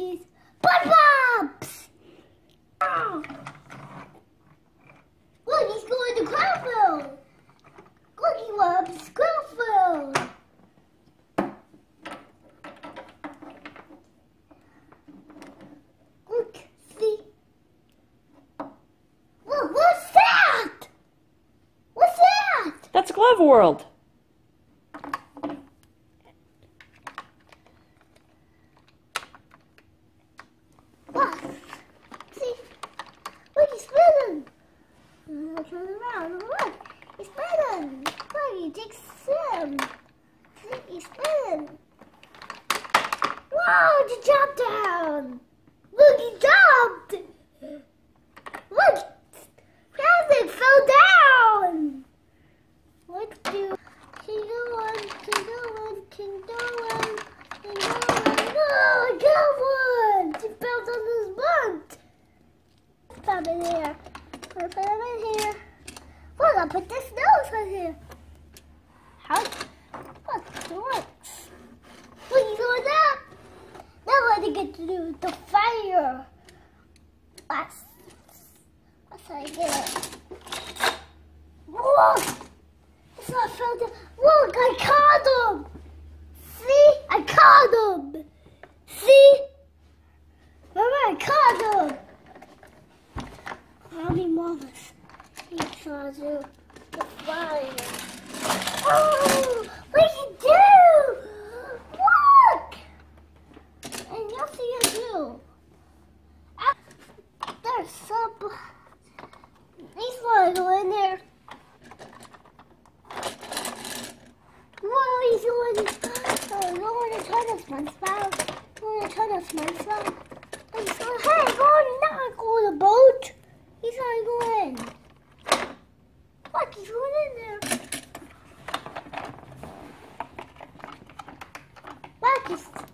He's SpongeBob's. Oh. Ah! Look, he's going to Cloudville. Look, he loves Cloudville. Look, see. Look, what's that? What's that? That's Glove World. Look. See? Look, he's spinning. Uh, Turn around. Look, he's spinning. Look, he takes him. See, down. Look, he jumped. Look, Plastic fell down. What do? Can go on, can go on, can go on, can go on. No, I got one. He fell on this bunt. Put him in here. Put him in here. Look, I put this nose on here. How? Look, it works. Look, he's going up. Now what I get to do the fire. Let's, let's try to get it. Look! It's not down. Look, I caught him! See? I caught him! See? Remember, I caught him! How many mamas? Tries to the fire. Oh! What did you do? Look! And you'll see it too. Ah, There's some. These want to go in there. Whoa, he's going. Oh, no one to try this one spell. No one to try this one spell. He's going. Hey, go not go to the boat. He's not going. Look, he's going in there. Look, he's.